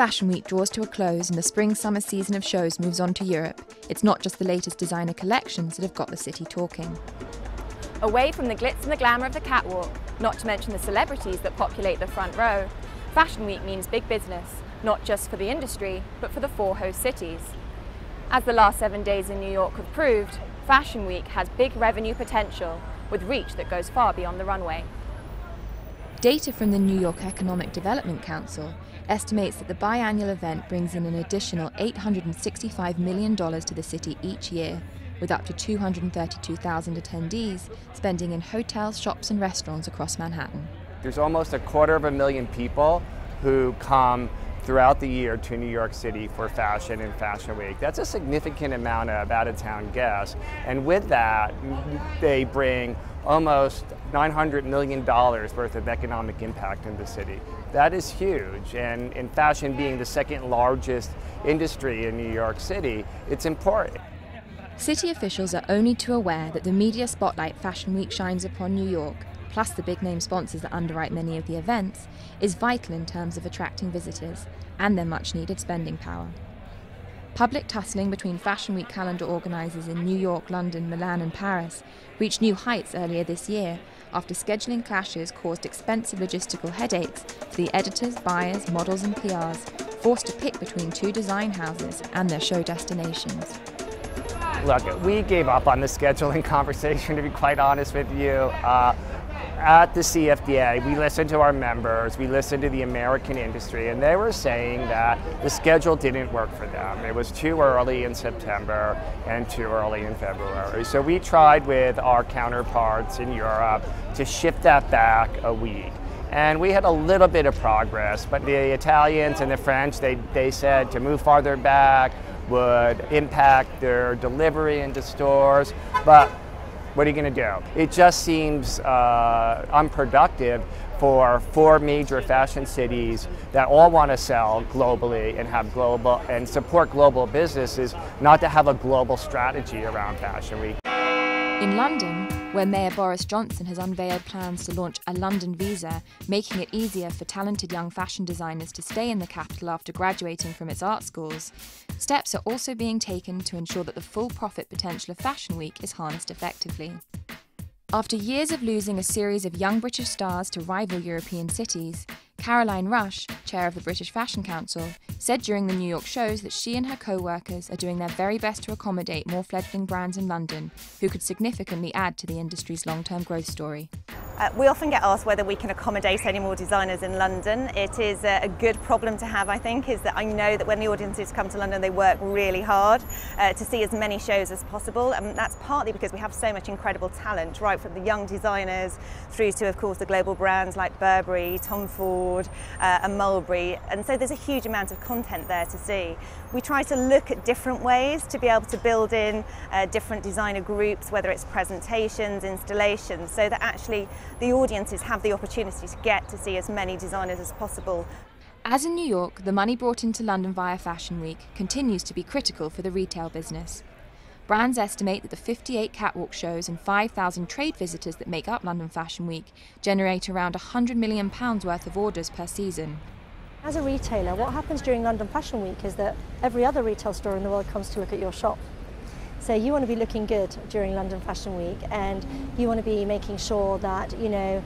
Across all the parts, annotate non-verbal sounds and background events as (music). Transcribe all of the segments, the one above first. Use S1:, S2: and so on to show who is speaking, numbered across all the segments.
S1: Fashion Week draws to a close and the spring summer season of shows moves on to Europe, it's not just the latest designer collections that have got the city talking.
S2: Away from the glitz and the glamour of the catwalk, not to mention the celebrities that populate the front row, Fashion Week means big business, not just for the industry, but for the four host cities. As the last seven days in New York have proved, Fashion Week has big revenue potential with reach that goes far beyond the runway.
S1: Data from the New York Economic Development Council estimates that the biannual event brings in an additional $865 million to the city each year, with up to 232,000 attendees spending in hotels, shops, and restaurants across Manhattan.
S3: There's almost a quarter of a million people who come throughout the year to New York City for Fashion and Fashion Week. That's a significant amount of out of town guests. And with that, they bring almost $900 million worth of economic impact in the city. That is huge. And in fashion being the second largest industry in New York City, it's important.
S1: City officials are only too aware that the media spotlight Fashion Week shines upon New York, plus the big name sponsors that underwrite many of the events, is vital in terms of attracting visitors and their much needed spending power. Public tussling between Fashion Week calendar organisers in New York, London, Milan, and Paris reached new heights earlier this year after scheduling clashes caused expensive logistical headaches for the editors, buyers, models, and PRs forced to pick between two design houses and their show destinations.
S3: Look, we gave up on the scheduling (laughs) conversation, to be quite honest with you. Uh, at the CFDA, we listened to our members, we listened to the American industry, and they were saying that the schedule didn't work for them. It was too early in September and too early in February. So we tried with our counterparts in Europe to shift that back a week. And we had a little bit of progress, but the Italians and the French, they, they said to move farther back would impact their delivery into stores. But what are you going to do? It just seems uh, unproductive for four major fashion cities that all want to sell globally and have global and support global businesses not to have a global strategy around Fashion Week.
S1: In London, where Mayor Boris Johnson has unveiled plans to launch a London visa, making it easier for talented young fashion designers to stay in the capital after graduating from its art schools, steps are also being taken to ensure that the full profit potential of Fashion Week is harnessed effectively. After years of losing a series of young British stars to rival European cities, Caroline Rush, chair of the British Fashion Council, said during the New York shows that she and her co workers are doing their very best to accommodate more fledgling brands in London who could significantly add to the industry's long term growth story.
S4: Uh, we often get asked whether we can accommodate any more designers in London. It is a, good problem to have, I think, is that I know that when the audiences come to London, they work really hard uh, to see as many shows as possible. And that's partly because we have so much incredible talent, right from the young designers through to, of course, the global brands like Burberry, Tom Ford, uh, and Mulberry. And so there's a huge amount of content there to see. We try to look at different ways to be able to build in uh, different designer groups, whether it's presentations, installations, so that actually the audiences have the opportunity to get to see as many designers as possible.
S1: As in New York, the money brought into London via Fashion Week continues to be critical for the retail business. Brands estimate that the 58 catwalk shows and 5,000 trade visitors that make up London Fashion Week generate around £100 million worth of orders per season.
S5: As a retailer, what happens during London Fashion Week is that every other retail store in the world comes to look at your shop. So you want to be looking good during London Fashion Week and you want to be making sure that, you know,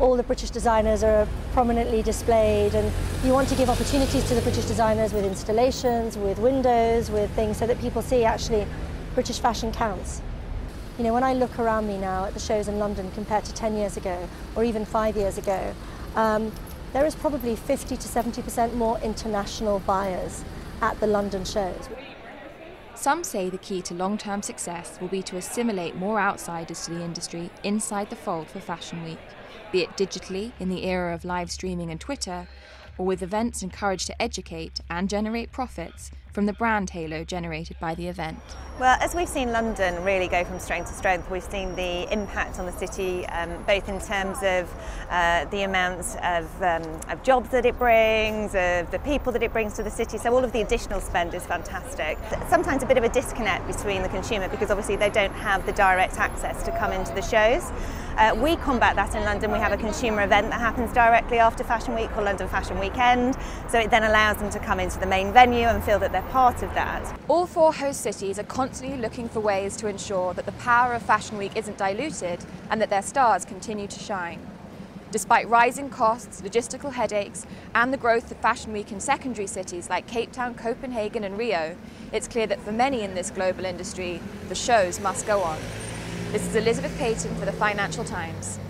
S5: all the British designers are prominently displayed and you want to give opportunities to the British designers with installations, with windows, with things so that people see actually British fashion counts. You know, when I look around me now at the shows in London compared to 10 years ago or even five years ago, um, there is probably 50 to 70% more international buyers at the London shows.
S1: Some say the key to long term success will be to assimilate more outsiders to the industry inside the fold for Fashion Week, be it digitally in the era of live streaming and Twitter, or with events encouraged to educate and generate profits
S6: from the brand halo generated by the event.
S4: Well, as we've seen London really go from strength to strength, we've seen the impact on the city, um, both in terms of uh, the amount of, um, of, jobs that it brings, of the people that it brings to the city. So all of the additional spend is fantastic. Sometimes a bit of a disconnect between the consumer because obviously they don't have the direct access to come into the shows. Uh, we combat that in London. We have a consumer event that happens directly after Fashion Week called London Fashion Weekend. So it then allows them to come into the main venue and feel that they're part of that.
S1: All four host cities are constantly looking for ways to ensure that the power of Fashion Week isn't diluted and that their stars continue to shine. Despite rising costs, logistical headaches, and the growth of Fashion Week in secondary cities like Cape Town, Copenhagen, and Rio, it's clear that for many in this global industry, the shows must go on. This is Elizabeth Paton for the Financial Times.